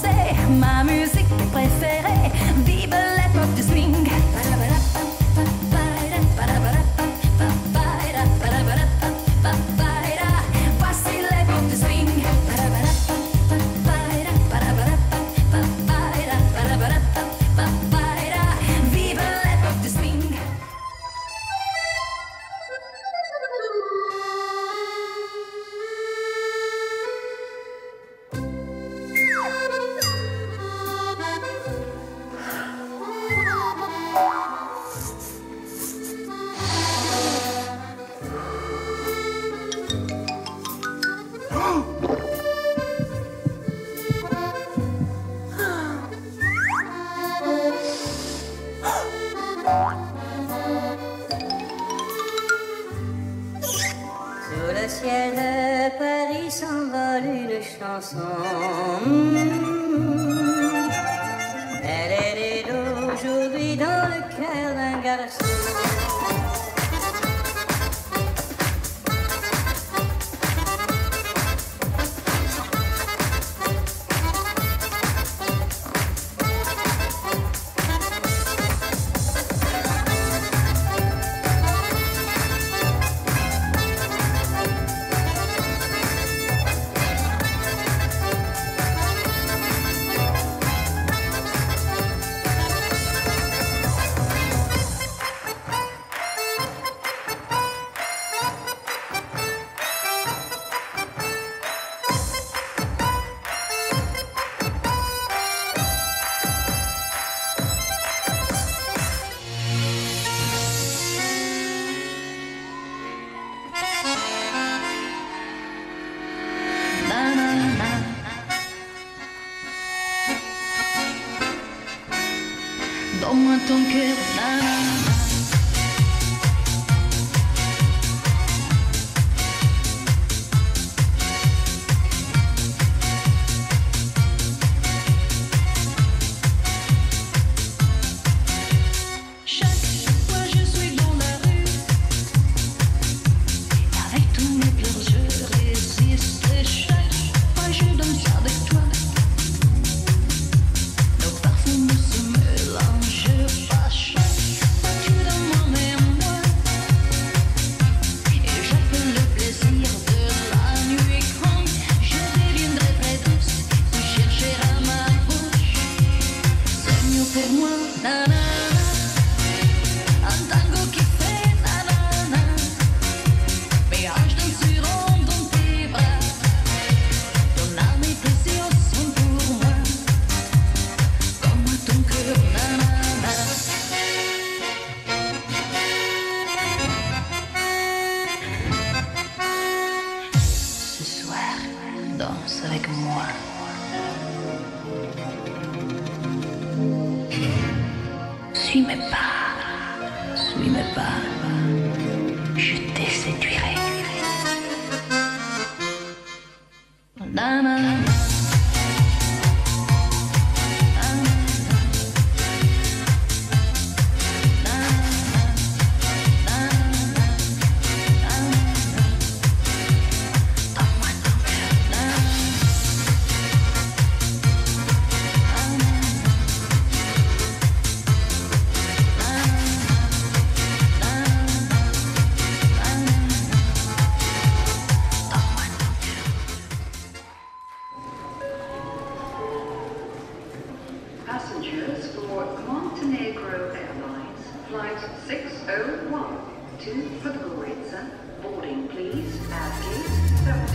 c'est ma musique préférée. Vive chanson. Elle, est aujourd'hui dans le cœur d'un garçon. Comment ton cœur bat Na na qui fait na na. Mais à en juger sur ton teint, ton armé de sioc sont pour moi, comme ton cœur na. Ce soir, danse avec moi. Suis-moi pas, suis-moi pas, je t'ai procedures for Montenegro Airlines Flight 601 to Podgorica. Boarding please at gate 7.